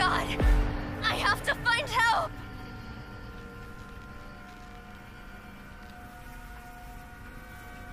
god! I have to find!